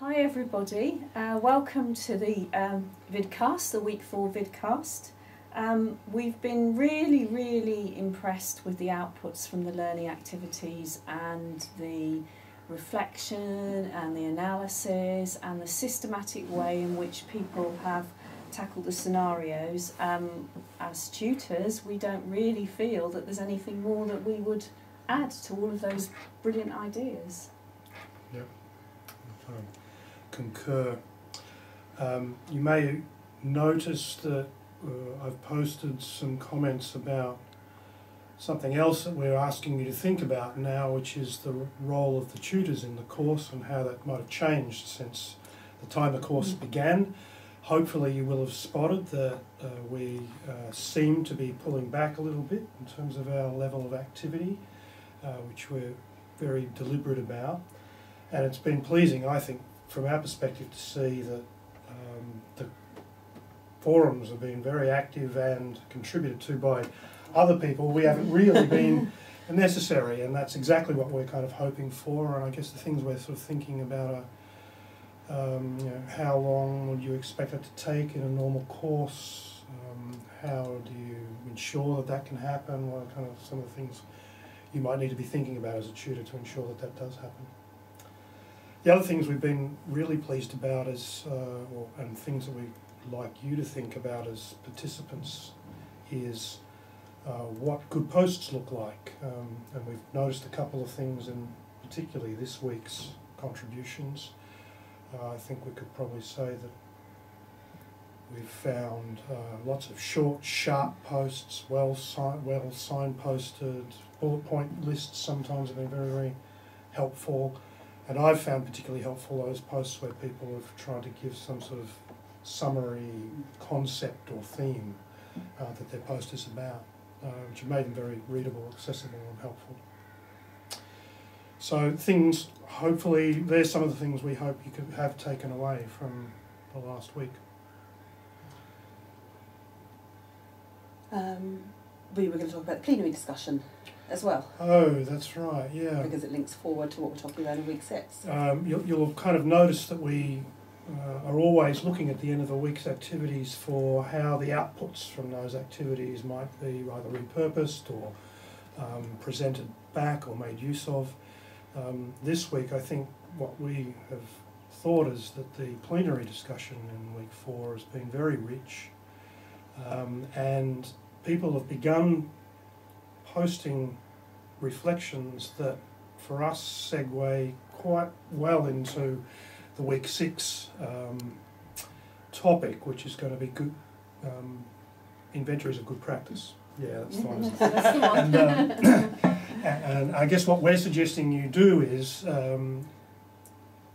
Hi everybody, uh, welcome to the um, vidcast, the week four vidcast. Um, we've been really, really impressed with the outputs from the learning activities and the reflection and the analysis and the systematic way in which people have tackled the scenarios. Um, as tutors, we don't really feel that there's anything more that we would add to all of those brilliant ideas. Yep. Concur. Um, you may notice that uh, I've posted some comments about something else that we're asking you to think about now, which is the role of the tutors in the course and how that might have changed since the time the course mm. began. Hopefully, you will have spotted that uh, we uh, seem to be pulling back a little bit in terms of our level of activity, uh, which we're very deliberate about. And it's been pleasing, I think, from our perspective, to see that um, the forums have been very active and contributed to by other people. We haven't really been necessary, and that's exactly what we're kind of hoping for. And I guess the things we're sort of thinking about are. Um, you know, how long would you expect it to take in a normal course? Um, how do you ensure that that can happen? What are kind of some of the things you might need to be thinking about as a tutor to ensure that that does happen? The other things we've been really pleased about is, uh, and things that we'd like you to think about as participants, is uh, what good posts look like. Um, and we've noticed a couple of things and particularly this week's contributions. Uh, I think we could probably say that we've found uh, lots of short, sharp posts, well, si well signposted, bullet point lists sometimes have been very, very helpful. And I've found particularly helpful those posts where people have tried to give some sort of summary concept or theme uh, that their post is about, uh, which have made them very readable, accessible and helpful. So things, hopefully, there's some of the things we hope you could have taken away from the last week. Um, we were going to talk about the plenary discussion as well. Oh, that's right, yeah. Because it links forward to what we're talking about in week six. Um, you'll, you'll kind of notice that we uh, are always looking at the end of a week's activities for how the outputs from those activities might be either repurposed or um, presented back or made use of. Um, this week, I think what we have thought is that the plenary discussion in week four has been very rich um, and people have begun posting reflections that for us segue quite well into the week six um, topic, which is going to be good um, inventories of good practice. Yeah, that's fine. and, um, and, I guess what we're suggesting you do is um,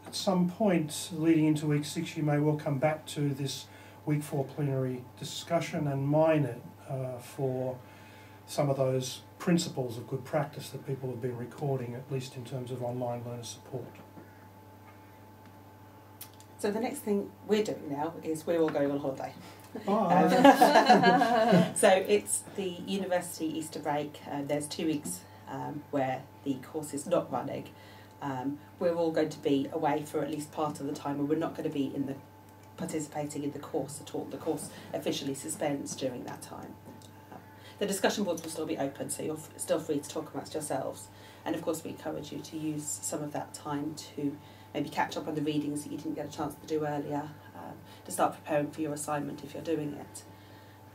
at some point leading into week six, you may well come back to this week four plenary discussion and mine it uh, for some of those principles of good practice that people have been recording, at least in terms of online learner support. So the next thing we're doing now is we're all going on holiday. Oh. Um, so it's the university Easter break. Uh, there's two weeks um, where the course is not running. Um, we're all going to be away for at least part of the time, and we're not going to be in the participating in the course at all. The course officially suspends during that time. The discussion boards will still be open, so you're still free to talk amongst yourselves. And of course, we encourage you to use some of that time to maybe catch up on the readings that you didn't get a chance to do earlier, um, to start preparing for your assignment if you're doing it.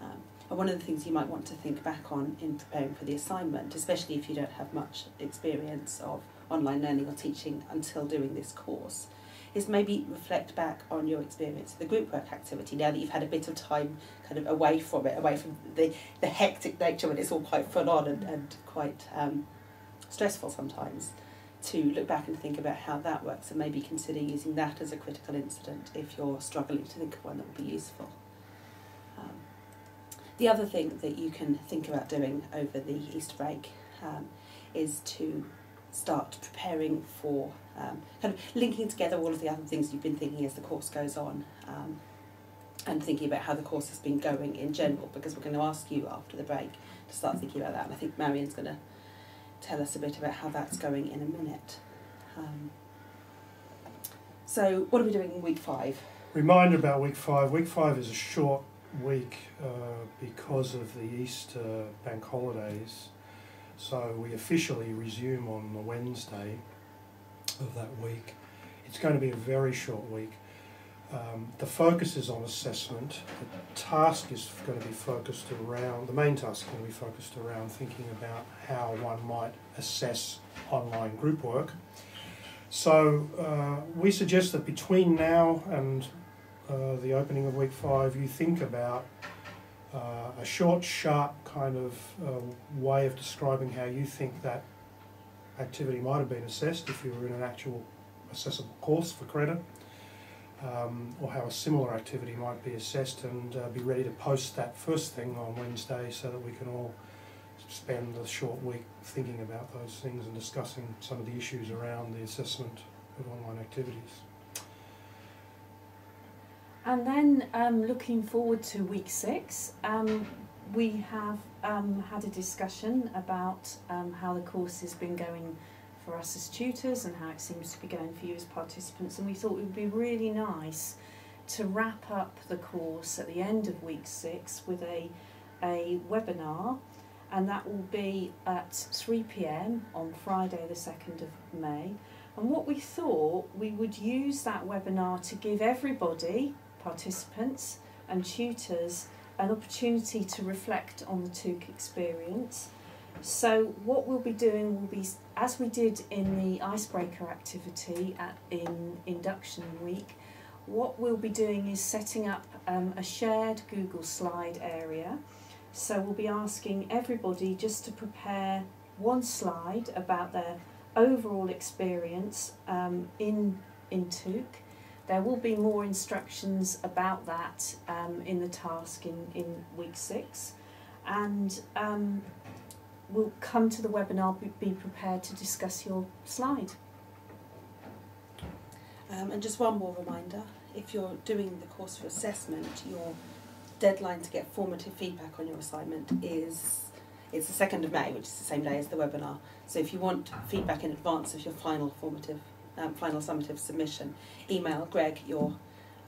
Um, and one of the things you might want to think back on in preparing for the assignment, especially if you don't have much experience of online learning or teaching until doing this course, is maybe reflect back on your experience of the group work activity now that you've had a bit of time kind of away from it, away from the, the hectic nature when it's all quite full on and, and quite um, stressful sometimes to look back and think about how that works and maybe consider using that as a critical incident if you're struggling to think of one that would be useful. Um, the other thing that you can think about doing over the Easter break um, is to start preparing for um, kind of linking together all of the other things you've been thinking as the course goes on um, and thinking about how the course has been going in general because we're going to ask you after the break to start thinking about that and I think Marion's going to tell us a bit about how that's going in a minute. Um, so, what are we doing in week five? Reminder about week five. Week five is a short week uh, because of the Easter bank holidays. So we officially resume on the Wednesday of that week. It's going to be a very short week. Um, the focus is on assessment. The task is going to be focused around, the main task is going to be focused around thinking about how one might assess online group work. So uh, we suggest that between now and uh, the opening of week five, you think about uh, a short, sharp kind of uh, way of describing how you think that activity might have been assessed if you were in an actual assessable course for credit, um, or how a similar activity might be assessed, and uh, be ready to post that first thing on Wednesday so that we can all spend the short week thinking about those things and discussing some of the issues around the assessment of online activities. And then um, looking forward to week six, um, we have um, had a discussion about um, how the course has been going for us as tutors and how it seems to be going for you as participants. And we thought it would be really nice to wrap up the course at the end of week six with a, a webinar. And that will be at 3 pm on Friday, the 2nd of May. And what we thought we would use that webinar to give everybody participants and tutors an opportunity to reflect on the TOOC experience. So what we'll be doing will be, as we did in the icebreaker activity at, in induction week, what we'll be doing is setting up um, a shared Google slide area. So we'll be asking everybody just to prepare one slide about their overall experience um, in, in TOOC there will be more instructions about that um, in the task in, in week six. And um, we'll come to the webinar, be, prepared to discuss your slide. Um, and just one more reminder, if you're doing the course for assessment, your deadline to get formative feedback on your assignment is it's the 2nd of May, which is the same day as the webinar. So if you want feedback in advance of your final formative um, final summative submission, email Greg your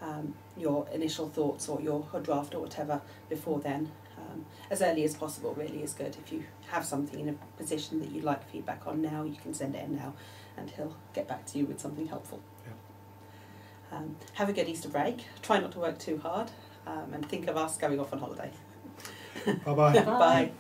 um, your initial thoughts or your draft or whatever before then. Um, as early as possible really is good. If you have something in a position that you'd like feedback on now, you can send it in now and he'll get back to you with something helpful. Yeah. Um, have a good Easter break. Try not to work too hard um, and think of us going off on holiday. Bye-bye. Bye. Bye.